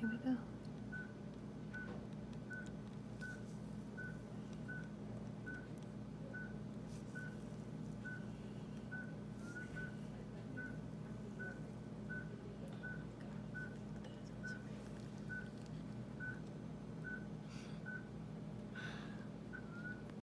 Here we go.